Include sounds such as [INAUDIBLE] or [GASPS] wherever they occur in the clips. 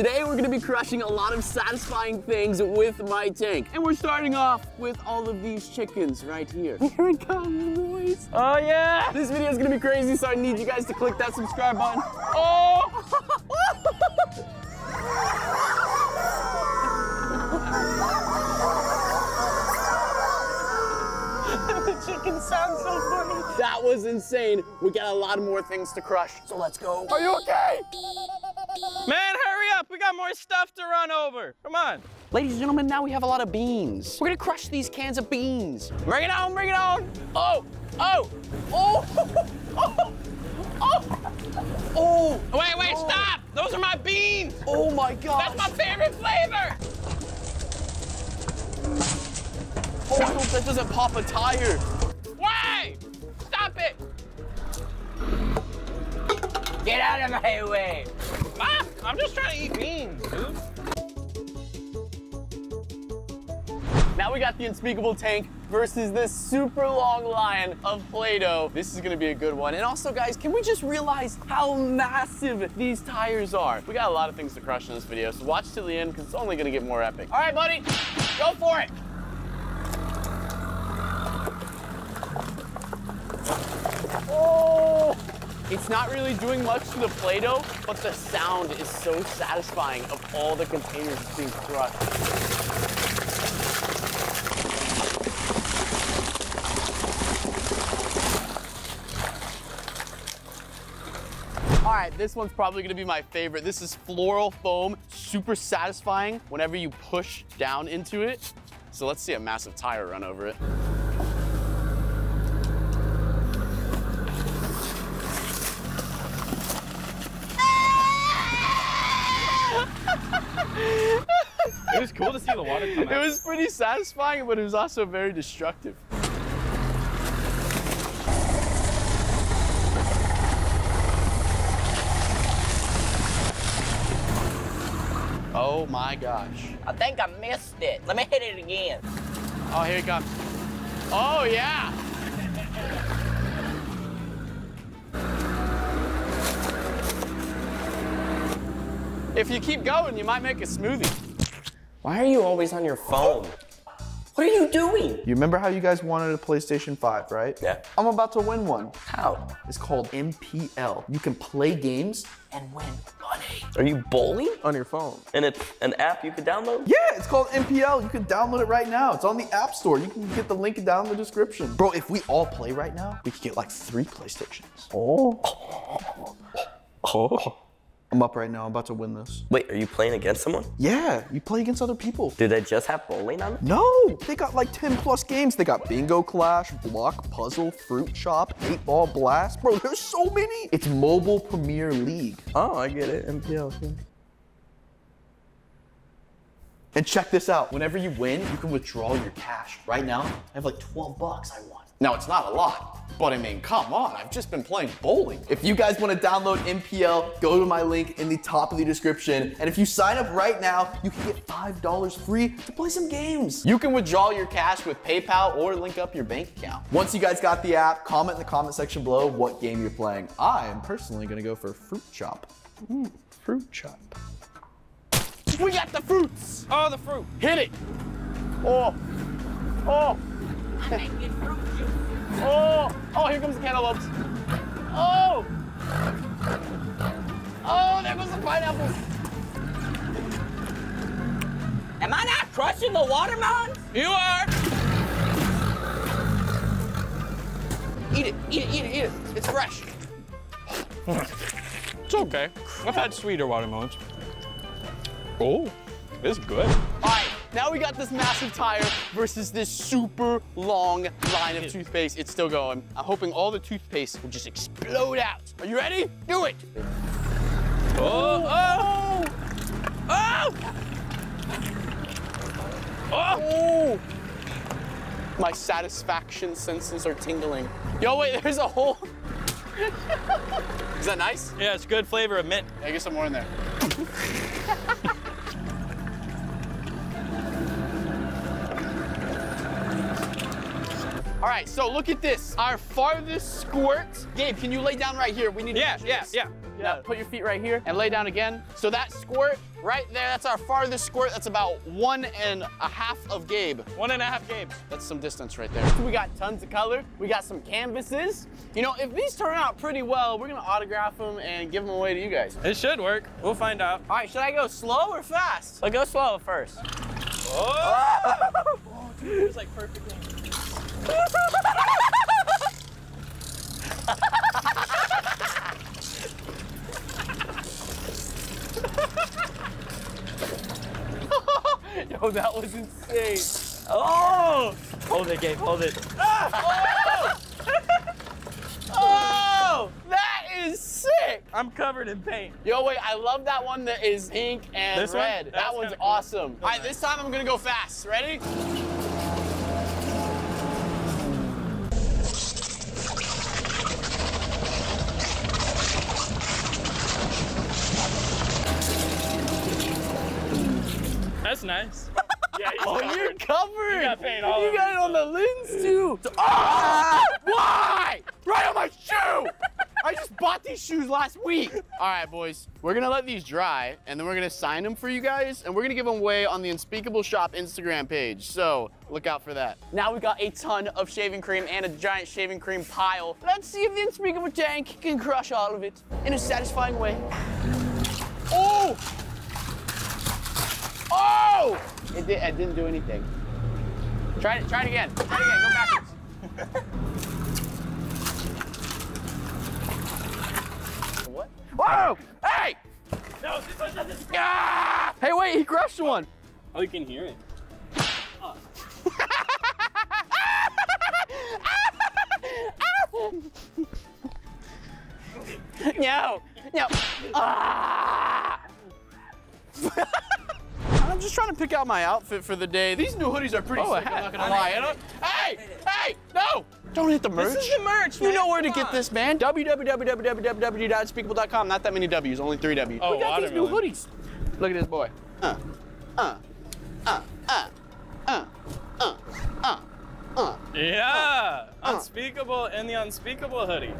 Today we're gonna be crushing a lot of satisfying things with my tank. And we're starting off with all of these chickens right here. [LAUGHS] Here it comes, boys. Oh yeah! This video is gonna be crazy, so I need you guys to click that subscribe button. [LAUGHS] Oh! [LAUGHS] the chicken sounds so funny. That was insane. We got a lot more things to crush, so let's go. Are you okay? Man, hurry up. We got more stuff to run over. Come on. Ladies and gentlemen, now we have a lot of beans. We're gonna crush these cans of beans. Bring it on, bring it on. Oh, oh, oh, [LAUGHS] oh, oh, oh. Wait, wait, stop. Those are my beans. Oh my God. That's my favorite flavor. Oh, I hope that doesn't pop a tire. Why? Stop it. Get out of my way! Ah, I'm just trying to eat beans, dude. Now we got the unspeakable tank versus this super long line of Play-Doh. This is gonna be a good one. And also, guys, can we just realize how massive these tires are? We got a lot of things to crush in this video, so watch till the end because it's only gonna get more epic. All right, buddy, go for it. It's not really doing much to the Play-Doh, but the sound is so satisfying of all the containers being crushed. All right, this one's probably gonna be my favorite. This is floral foam, super satisfying whenever you push down into it. So let's see a massive tire run over it. It was cool to see the water come It was pretty satisfying, but it was also very destructive. Oh my gosh. I think I missed it. Let me hit it again. Oh, here it comes. Oh, yeah. If you keep going, you might make a smoothie. Why are you always on your phone? What are you doing? You remember how you guys wanted a PlayStation 5, right? Yeah. I'm about to win one. How? It's called MPL. You can play games and win money Are you bowling? on your phone. And it's an app you could download? Yeah, it's called MPL. You can download it right now. It's on the App Store. You can get the link down in the description. Bro, if we all play right now, we could get like three PlayStations. Oh. [LAUGHS] Oh. I'm up right now. I'm about to win this. Wait, are you playing against someone? Yeah, you play against other people. Do they just have bowling on it? No, they got like 10 plus games. They got Bingo Clash, Block Puzzle, Fruit Chop, 8 Ball Blast. Bro, there's so many. It's Mobile Premier League. Oh, I get it. MPL. yeah. And check this out. Whenever you win, you can withdraw your cash. Right now, I have like 12 bucks I won. Now, it's not a lot, but I mean, come on, I've just been playing bowling. If you guys want to download MPL, go to my link in the top of the description. And if you sign up right now, you can get $5 free to play some games. You can withdraw your cash with PayPal or link up your bank account. Once you guys got the app, comment in the comment section below what game you're playing. I am personally gonna go for Fruit Chop. Mm, fruit Chop. We got the fruits. Oh, the fruit. Hit it. Oh. Oh. Oh. Oh, here comes the cantaloupes. Oh. Oh, there goes the pineapples. Am I not crushing the watermelons? You are. Eat it, eat it, eat it, eat it. It's fresh. It's okay. I've had sweeter watermelons. Oh, this is good. Now we got this massive tire versus this super long line of toothpaste. It's still going. I'm hoping all the toothpaste will just explode out. Are you ready? Do it. Oh, oh, oh! Oh! My satisfaction senses are tingling. Yo, wait, there's a hole. [LAUGHS] Is that nice? Yeah, it's good flavor of mint. Yeah, get some more in there. [LAUGHS] All right, so look at this. Our farthest squirt. Gabe, can you lay down right here? We need to Yeah, yeah, this. yeah. Now put your feet right here and lay down again. So that squirt right there, that's our farthest squirt. That's about one and a half of Gabe. One and a half Gabes. That's some distance right there. We got tons of color. We got some canvases. You know, if these turn out pretty well, we're gonna autograph them and give them away to you guys. It should work. We'll find out. All right, should I go slow or fast? Let's go slow first. Oh! [LAUGHS] dude, it's like perfectly. Yo, that was insane. Oh! Hold it, Gabe. Hold it. Oh! oh, that is sick. I'm covered in paint. Yo, wait, I love that one that is pink and This red. That's That one's kinda cool. awesome. All right, this time I'm gonna go fast. Ready? Nice. [LAUGHS] Yeah, Oh, covered. you're covered. You got paint all You got it on the lens too. [LAUGHS] Ah! Why? Right on my shoe. I just bought these shoes last week. All right, boys. We're gonna let these dry, and then we're gonna sign them for you guys, and we're gonna give them away on the Unspeakable Shop Instagram page. So look out for that. Now we got a ton of shaving cream and a giant shaving cream pile. Let's see if the Unspeakable tank can crush all of it in a satisfying way. Oh! Oh! It, did, it didn't do anything. Try it. Try it again. Try it again. Go backwards. what? Whoa! Hey! No, this one doesn't. Ah! Hey, wait! He crushed one. Oh, you can hear it. [LAUGHS] No! No! Ah! [LAUGHS] I'm just trying to pick out my outfit for the day. These new hoodies are pretty Oh, sick, I'm not gonna lie. I don't- Hey! Hey! No! Don't hit the merch. This is the merch, You know where to get on. this, man. www.unspeakable.com. Not that many W's, only three W's. Oh, we got these new hoodies. Look at this boy. Uh, uh, uh, uh, uh, uh, uh, uh, Yeah! Unspeakable and the unspeakable hoodie.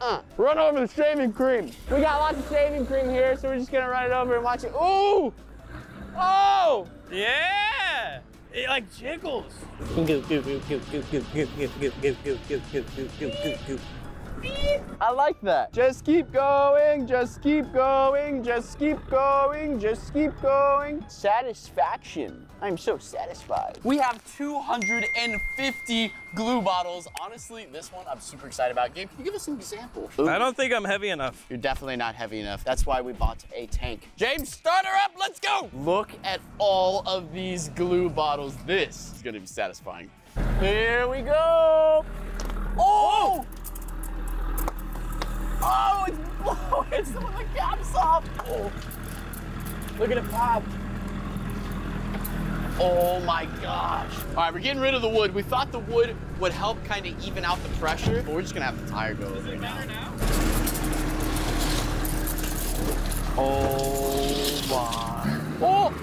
uh. Run over the shaving cream. We got lots of shaving cream here, so we're just gonna run it over and watch it. Ooh! Oh! Yeah! It like jiggles. I like that. Just keep going, just keep going, just keep going, just keep going. Satisfaction. I'm so satisfied. We have 250 glue bottles. Honestly, this one I'm super excited about. Gabe, can you give us an example? I don't think I'm heavy enough. You're definitely not heavy enough. That's why we bought a tank. James, start her up. Let's go. Look at all of these glue bottles. This is going to be satisfying. Here we go. Oh! Oh, Oh, it's blowing [LAUGHS] some of the caps off. Oh. Look at it pop. Oh my gosh. All right, we're getting rid of the wood. We thought the wood would help kind of even out the pressure, but we're just gonna have the tire go over it now. Oh my. Oh!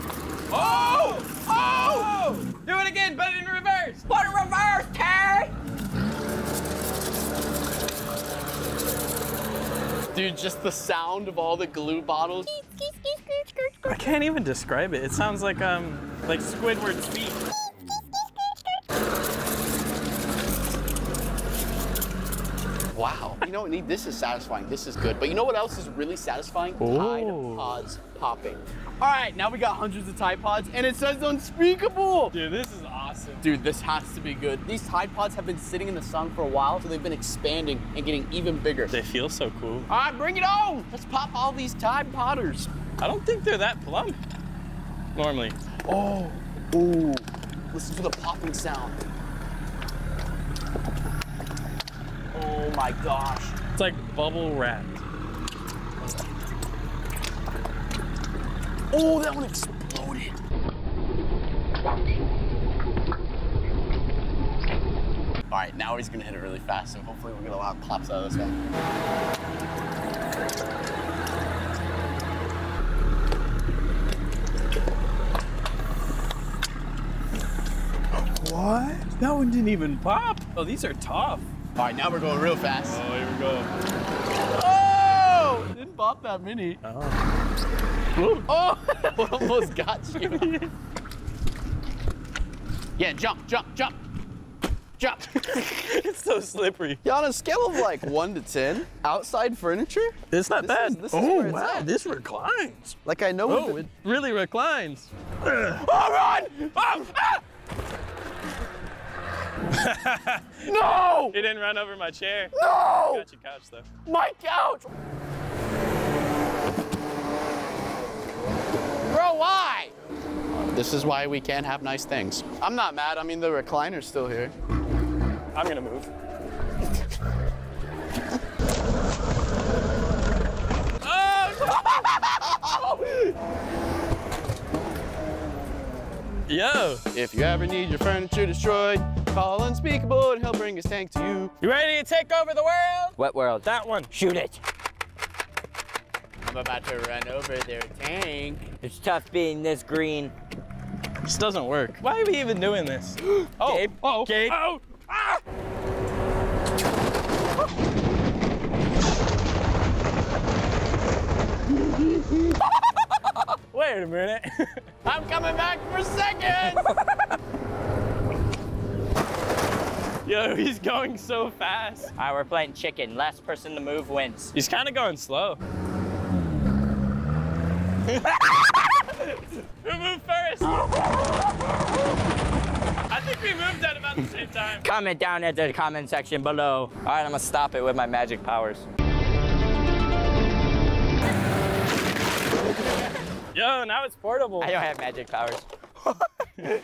Oh! Oh! Do it again, but in reverse. Put it reverse, Terry! Dude, just the sound of all the glue bottles. I can't even describe it. It sounds like um like Squidward's feet. Wow. You know what? This is satisfying. This is good. But you know what else is really satisfying? Tide Pods popping. All right, now we got hundreds of Tide Pods, and it says unspeakable. Dude, this is awesome. Dude, this has to be good. These Tide Pods have been sitting in the sun for a while, so they've been expanding and getting even bigger. They feel so cool. All right, bring it on. Let's pop all these Tide Potters. I don't think they're that plump. Normally. Oh, ooh. Listen to the popping sound. Oh my gosh. It's like bubble wrapped. Oh, that one exploded. Right, now he's gonna hit it really fast, so hopefully we'll get a lot of pops out of this one. What? That one didn't even pop. Oh, these are tough. All right, now we're going real fast. Oh, here we go. Oh! Didn't pop that many. Oh. [LAUGHS] Oh, [LAUGHS] almost got you. [LAUGHS] yeah, jump, jump, jump. Jump. [LAUGHS] It's so slippery. yeah, on a scale of like [LAUGHS] one to 10, outside furniture, It's not This bad. is- this oh, where it's wow. at. This reclines. like I know. Oh, it really reclines. oh, run! Ah, ah! [LAUGHS] no! He didn't run over my chair. No! Got your couch though. My couch! Bro, why? This is why we can't have nice things. I'm not mad. I mean, the recliner's still here. I'm gonna move. [LAUGHS] Yo, If you ever need your furniture destroyed, call Unspeakable and he'll bring his tank to you. you ready to take over the world? Wet world. That one. Shoot it. I'm about to run over their tank. It's tough being this green. This doesn't work. Why are we even doing this? [GASPS] oh, Gabe, oh, Gabe. oh, ah! Wait a minute. [LAUGHS] I'm coming back for seconds! [LAUGHS] Yo, he's going so fast. All right, we're playing chicken. Last person to move wins. He's kind of going slow. [LAUGHS] Who moved first? I think we moved at about the same time. Comment down at the comment section below. All right, I'm gonna stop it with my magic powers. Yo, now it's portable. I don't have magic powers. [LAUGHS] Your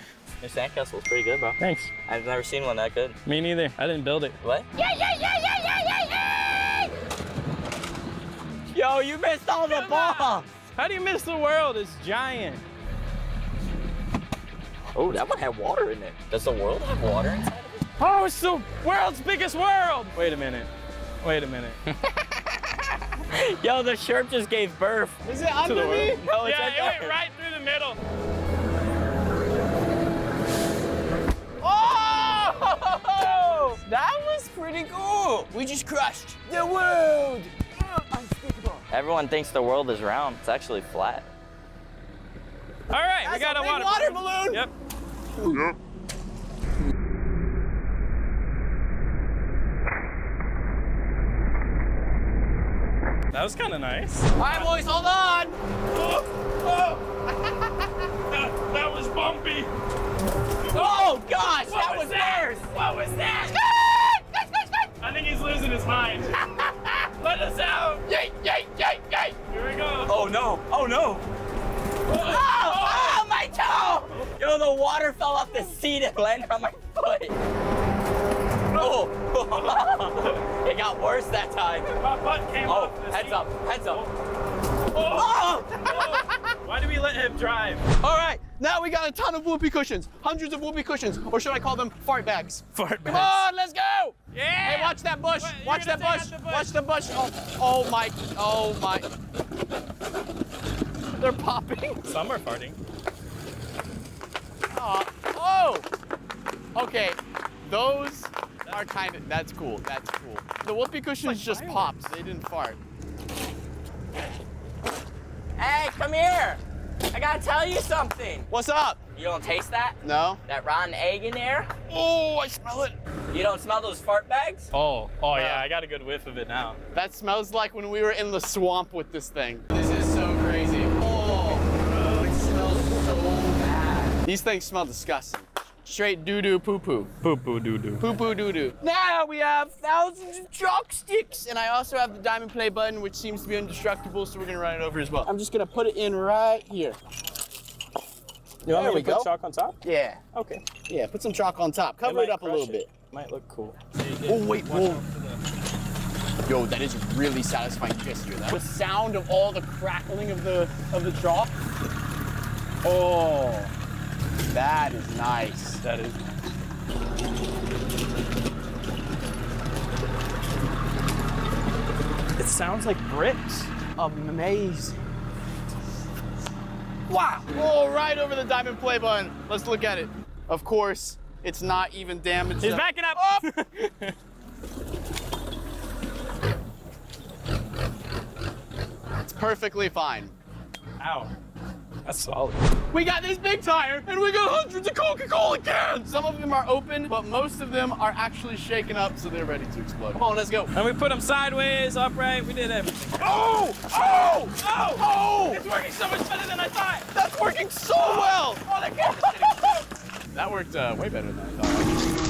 sandcastle's pretty good, bro. Thanks. I've never seen one that good. Me neither. I didn't build it. What? Yeah, yeah, yeah, yeah, yeah, yeah, yeah! Yo, you missed all the ball. How do you miss the world? It's giant. Oh, that one had water in it. Does the world have water inside of it? Oh, it's the world's biggest world. Wait a minute. Wait a minute. [LAUGHS] Yo, the sherp just gave birth. Is it to under the me? world. No, it's yeah, right it went right through the middle. Oh! That was pretty cool. We just crushed the world. Unspeakable. Everyone thinks the world is round. It's actually flat. All right, we got a a, big water, water balloon. balloon. Yep. That was kind of nice. All right, boys, hold on. Oh, oh. [LAUGHS] that, that was bumpy. Oh gosh, that was was that? worse. What was that? I think he's losing his mind. [LAUGHS] Let us out. Yay, yay, yay, yay. Here we go. Oh no! Oh no! Oh, oh, oh my toe. Yo, the water fell off the seat and landed on my foot. Oh! [LAUGHS] it got worse that time. My butt came Oh, off. heads seat. up, heads up. Oh. oh. Oh! Why do we let him drive? All right, now we got a ton of whoopee cushions, hundreds of whoopee cushions, or should I call them fart bags? Fart bags. Come on, let's go. Yeah. Hey, watch that bush. What, Watch that bush. bush. Watch the bush. Oh, oh my. Oh my. They're popping. Some are farting. Oh. oh. Okay. Those are kind of. That's cool. That's cool. The whoopee cushions just fireworks. popped. They didn't fart. Hey, come here! I gotta tell you something. What's up? You don't taste that? No. That rotten egg in there? Oh, I smell it. You don't smell those fart bags? Oh, oh yeah, I got a good whiff of it now. That smells like when we were in the swamp with this thing. This is so crazy. Oh, it smells so bad. These things smell disgusting. Straight doo doo poo poo. Poo poo doo doo. Poo poo doo doo. Now we have thousands of chalk sticks, and I also have the diamond play button, which seems to be indestructible, so we're gonna run it over as well. I'm just gonna put it in right here. You want There me we to put go. chalk on top? Yeah, Okay. yeah. Put some chalk on top. Cover it might up a crush little bit. Might look cool. Oh wait, whoa. Yo, that is really satisfying. Did you hear that? The sound of all the crackling of the of the chalk. Oh, that is nice. That is. It sounds like bricks. Amazing. Wow. Oh, right over the diamond play button. Let's look at it. Of course, it's not even damaged. He's enough. backing up. Oh! [LAUGHS] It's perfectly fine. Ow. That's solid. We got this big tire, and we got hundreds of Coca-Cola cans. Some of them are open, but most of them are actually shaken up, so they're ready to explode. Come on, let's go. And we put them sideways, upright. We did everything. Oh! Oh! Oh! Oh! It's working so much better than I thought. That's working so well! Oh, that That worked uh, way better than I thought.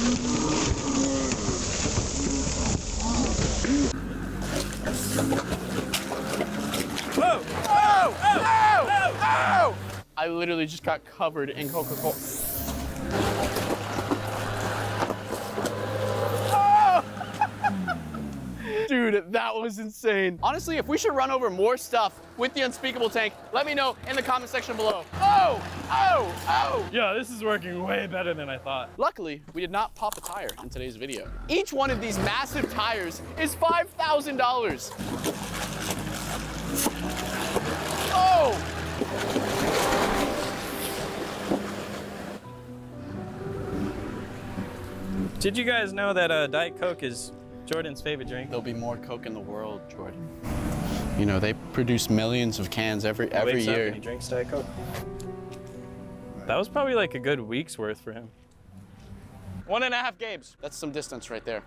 Whoa! Oh! Oh! Oh! I literally just got covered in Coca-Cola. Dude, that was insane. Honestly, if we should run over more stuff with the unspeakable tank, let me know in the comment section below. Oh! Oh! Oh! Yeah, this is working way better than I thought. Luckily, we did not pop a tire in today's video. Each one of these massive tires is $5,000. Oh! Did you guys know that uh, Diet Coke is Jordan's favorite drink? There'll be more Coke in the world, Jordan. You know, they produce millions of cans every He every year. and he drinks Diet Coke. That was probably like a good week's worth for him. One and a half Gabes. That's some distance right there.